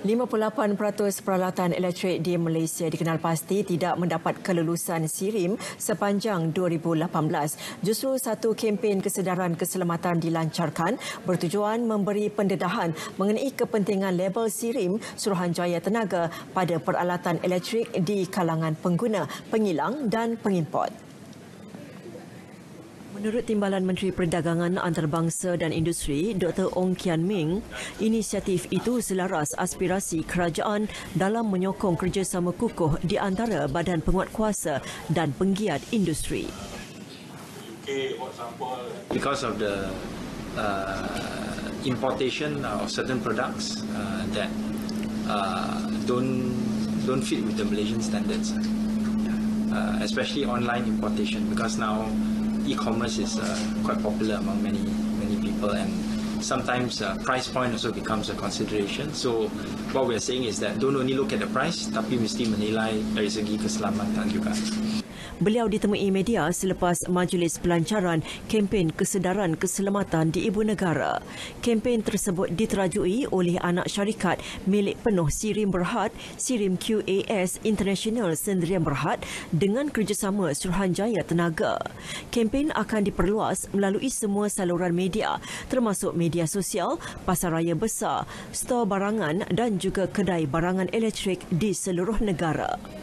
58% peralatan elektrik di Malaysia dikenal pasti tidak mendapat kelulusan SIRIM sepanjang 2018. Justru satu kempen kesedaran keselamatan dilancarkan bertujuan memberi pendedahan mengenai kepentingan label SIRIM Suruhanjaya Tenaga pada peralatan elektrik di kalangan pengguna, pengilang dan pengimport. Menurut Timbalan Menteri Perdagangan Antarabangsa dan Industri, Dr. Ong Kian Ming, inisiatif itu selaras aspirasi kerajaan dalam menyokong kerjasama kukuh di antara badan penguatkuasa dan penggiat industri. Because of the uh, importation of certain products uh, that uh, don't don't fit with the Malaysian standards, uh, especially online importation, because now e-commerce is uh, quite popular among many many people and sometimes uh, price point also becomes a consideration. So what we're saying is that don't only look at the price tapi mesti menilai dari segi keselamatan juga Beliau ditemui media selepas majlis pelancaran kempen kesedaran keselamatan di ibu negara. Kempen tersebut diterajui oleh anak syarikat milik penuh Sirim Berhad, Sirim QAS International Sendirian Berhad dengan kerjasama Suruhanjaya Tenaga. Kempen akan diperluas melalui semua saluran media termasuk media sosial, pasaraya besar, stor barangan dan juga kedai barangan elektrik di seluruh negara.